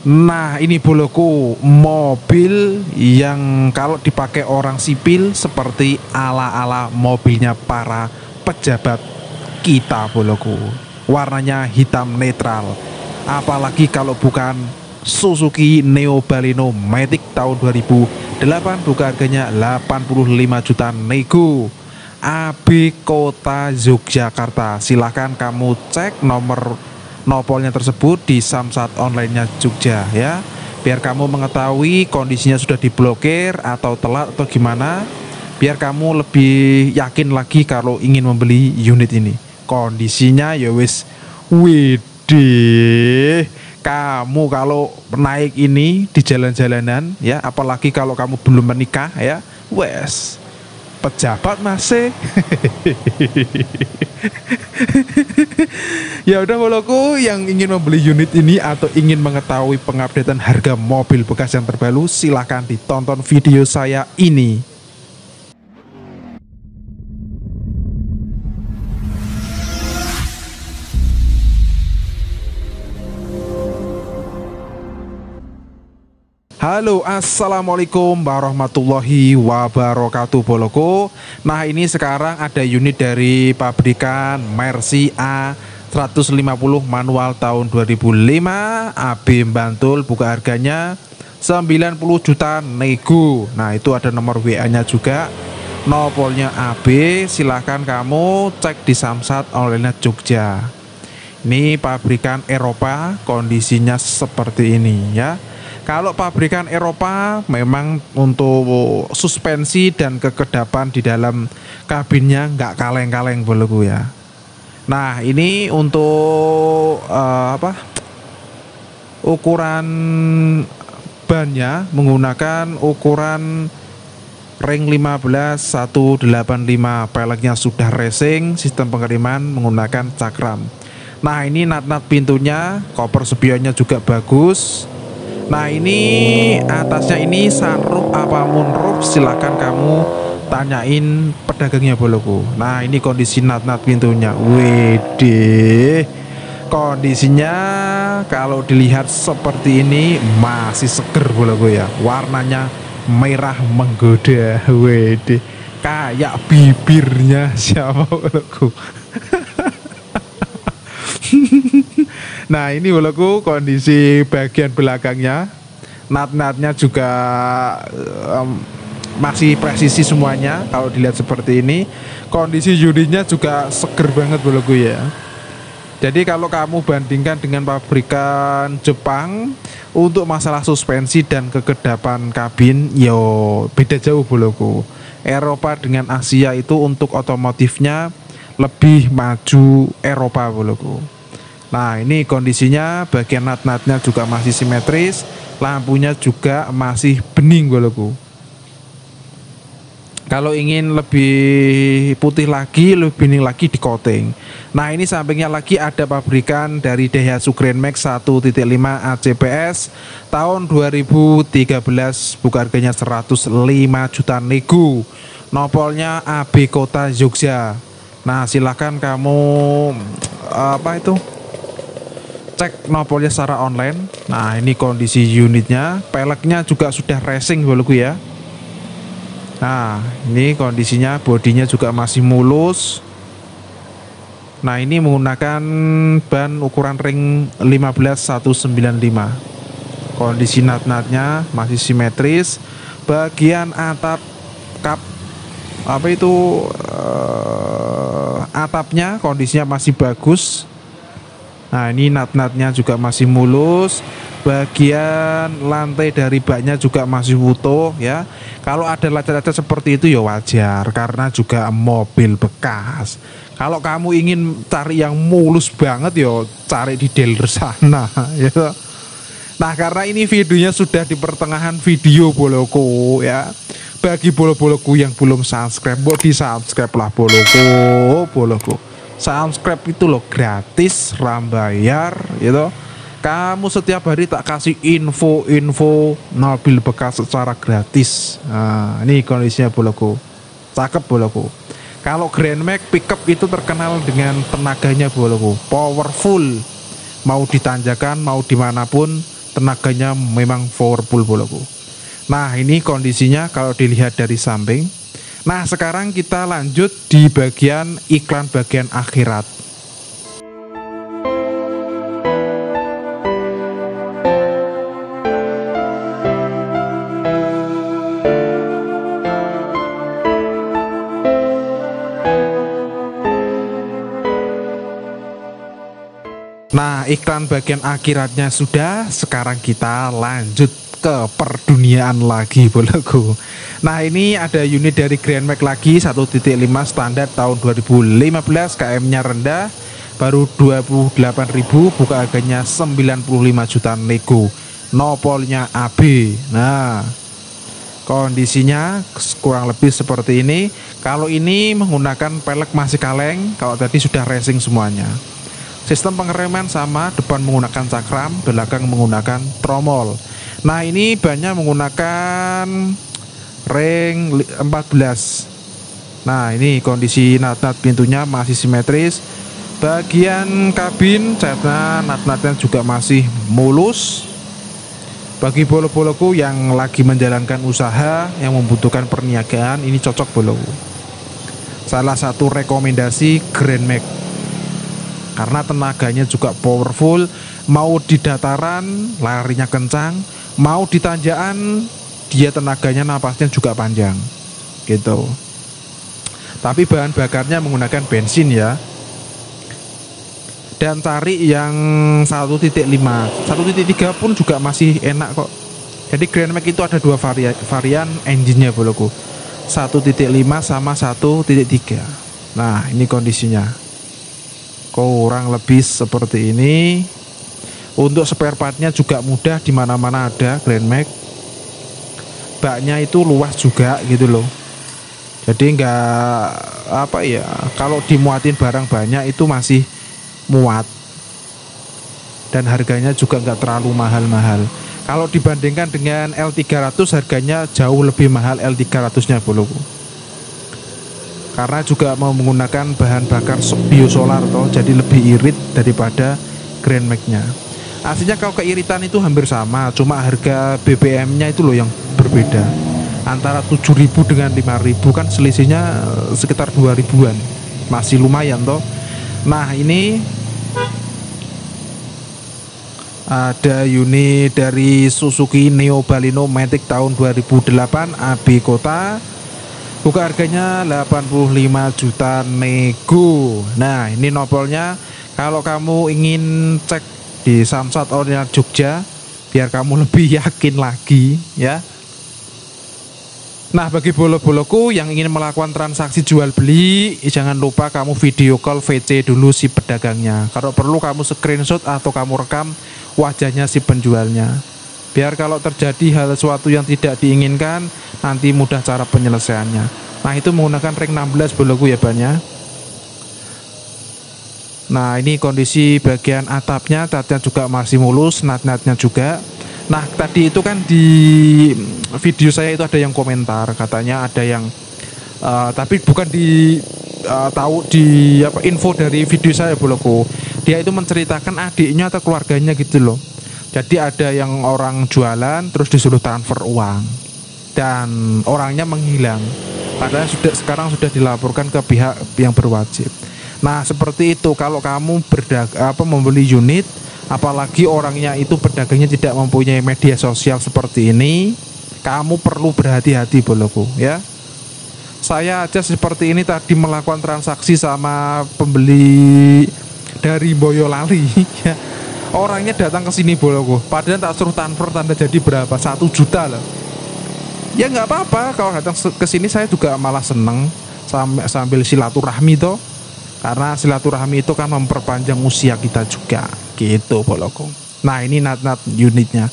Nah ini boloku mobil yang kalau dipakai orang sipil seperti ala-ala mobilnya para pejabat kita boloku. Warnanya hitam netral Apalagi kalau bukan Suzuki Neo Baleno Matic tahun 2008 buka harganya 85 juta nego. AB Kota Yogyakarta silahkan kamu cek nomor nopolnya tersebut di Samsat online-nya Jogja ya. Biar kamu mengetahui kondisinya sudah diblokir atau telat atau gimana biar kamu lebih yakin lagi kalau ingin membeli unit ini. Kondisinya ya wis widih. Kamu kalau naik ini di jalan-jalanan ya apalagi kalau kamu belum menikah ya wes pejabat masih ya udah walaupun yang ingin membeli unit ini atau ingin mengetahui pengupdatean harga mobil bekas yang terbaru silahkan ditonton video saya ini. Halo assalamualaikum warahmatullahi wabarakatuh Boloko Nah ini sekarang ada unit dari pabrikan Mercy A 150 manual tahun 2005 AB Bantul buka harganya 90 juta nego Nah itu ada nomor WA nya juga. Nopolnya AB silahkan kamu cek di Samsat online Jogja. Ini pabrikan Eropa kondisinya seperti ini ya. Kalau pabrikan Eropa memang untuk suspensi dan kekedapan di dalam kabinnya nggak kaleng-kaleng boloku ya. Nah ini untuk uh, apa? Ukuran bannya menggunakan ukuran ring 15 185 peleknya sudah racing sistem pengiriman menggunakan cakram. Nah ini nat-nat pintunya koper spionnya juga bagus. Nah ini atasnya ini sunroof apa moonroof? Silahkan kamu tanyain pedagangnya boloku. Nah ini kondisi nat-nat pintunya. Wede Kondisinya kalau dilihat seperti ini masih seger boloku ya. Warnanya merah menggoda. Wede Kayak bibirnya siapa boloku? Nah ini boloku kondisi bagian belakangnya. Nat-natnya juga um, masih presisi semuanya kalau dilihat seperti ini. Kondisi unitnya juga seger banget boloku ya. Jadi kalau kamu bandingkan dengan pabrikan Jepang untuk masalah suspensi dan kekedapan kabin yo beda jauh boloku Eropa dengan Asia itu untuk otomotifnya lebih maju Eropa boloku Nah ini kondisinya bagian nat-natnya juga masih simetris Lampunya juga masih bening boloku kalau ingin lebih putih lagi, lebih bening lagi di coating. Nah ini sampingnya lagi ada pabrikan dari Daihatsu Grand Max 1.5 ACPS tahun 2013 buka harganya 105 juta nego. Nopolnya AB Kota Jogja. Nah silahkan kamu apa itu cek nopolnya secara online nah ini kondisi unitnya peleknya juga sudah racing boluku ya nah ini kondisinya bodinya juga masih mulus. Nah ini menggunakan ban ukuran ring 15195 kondisi nat-natnya masih simetris. Bagian atap kap apa itu uh, atapnya kondisinya masih bagus. Nah ini nat-natnya juga masih mulus Bagian lantai dari baknya juga masih utuh ya. Kalau ada lecet-lecet seperti itu ya wajar Karena juga mobil bekas. Kalau kamu ingin cari yang mulus banget ya cari di dealer sana ya. Nah karena ini videonya sudah di pertengahan video boloku ya. Bagi bolo-boloku yang belum subscribe Buat di subscribe lah boloku Boloku. Subscribe itu loh gratis rambayar gitu kamu setiap hari tak kasih info-info mobil bekas secara gratis. Nah ini kondisinya boloku cakep boloku kalau Grand Max pickup itu terkenal dengan tenaganya boloku powerful. Mau ditanjakan mau di mana pun tenaganya memang powerful boloku nah ini kondisinya kalau dilihat dari samping. Nah sekarang kita lanjut di bagian iklan bagian akhirat iklan bagian akhiratnya sudah, sekarang kita lanjut ke perduniaan lagi boloku. Nah, ini ada unit dari Grand Max lagi 1.5 standar tahun 2015 KM-nya rendah baru 28.000 buka harganya 95 juta nego. Nopolnya AB. Nah, kondisinya kurang lebih seperti ini. Kalau ini menggunakan pelek masih kaleng, kalau tadi sudah racing semuanya. Sistem pengereman sama, depan menggunakan cakram, belakang menggunakan tromol. Nah, ini banyak menggunakan ring 14. Nah, ini kondisi nat-nat pintunya masih simetris. Bagian kabin catnya nat-natnya juga masih mulus. Bagi bolo-boloku yang lagi menjalankan usaha yang membutuhkan perniagaan, ini cocok boloku. Salah satu rekomendasi Grand Max karena tenaganya juga powerful. Mau di dataran larinya kencang. Mau di tanjakan dia tenaganya napasnya juga panjang. Gitu. Tapi bahan bakarnya menggunakan bensin ya. Dan cari yang 1.5 1.3 pun juga masih enak kok. Jadi Grand Max itu ada dua varian, varian engine-nya boloku. 1.5 sama 1.3 nah ini kondisinya kurang lebih seperti ini. Untuk spare partnya juga mudah di mana-mana ada Grand Max. Baknya itu luas juga gitu loh. Jadi enggak apa ya kalau dimuatin barang banyak itu masih muat. Dan harganya juga enggak terlalu mahal-mahal. Kalau dibandingkan dengan L300 harganya jauh lebih mahal L300 nya boloku karena juga mau menggunakan bahan bakar biosolar toh jadi lebih irit daripada Grand Max-nya. Aslinya kalau keiritan itu hampir sama, cuma harga BBM-nya itu loh yang berbeda. Antara 7.000 dengan 5.000 kan selisihnya eh, sekitar 2.000-an. Masih lumayan toh. Nah, ini ada unit dari Suzuki Neo Baleno Matic tahun 2008 AB Kota buka harganya 85 juta nego. Nah ini nopolnya kalau kamu ingin cek di Samsat Original Jogja biar kamu lebih yakin lagi ya. Nah bagi bolo-boloku yang ingin melakukan transaksi jual beli Jangan lupa kamu video call VC dulu si pedagangnya. Kalau perlu kamu screenshot atau kamu rekam wajahnya si penjualnya Biar kalau terjadi hal sesuatu yang tidak diinginkan nanti mudah cara penyelesaiannya. Nah itu menggunakan ring 16 boloku ya banyak nah ini kondisi bagian atapnya catnya juga masih mulus nat-natnya juga. Nah tadi itu kan di video saya itu ada yang komentar katanya ada yang uh, tapi bukan di uh, tahu di apa info dari video saya boloku dia itu menceritakan adiknya atau keluarganya gitu loh jadi ada yang orang jualan terus disuruh transfer uang dan orangnya menghilang. Padahal sudah sekarang sudah dilaporkan ke pihak yang berwajib. Nah, seperti itu kalau kamu berdag apa membeli unit apalagi orangnya itu pedagangnya tidak mempunyai media sosial seperti ini, kamu perlu berhati-hati boloku ya. Saya aja seperti ini tadi melakukan transaksi sama pembeli dari Boyolali ya. Orangnya datang ke sini boloku, padahal tak suruh transfer tanda jadi berapa? Satu juta lah ya nggak apa-apa. Kalau datang ke sini saya juga malah seneng sambil, sambil silaturahmi toh. Karena silaturahmi itu kan memperpanjang usia kita juga. Gitu boloku. Nah ini nat-nat unitnya.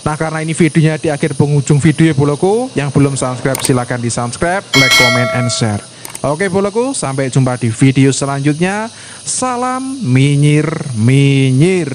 Nah karena ini videonya di akhir penghujung video ya boloku. Yang belum subscribe silahkan di subscribe like comment and share Oke boloku, sampai jumpa di video selanjutnya. Salam minyir minyir.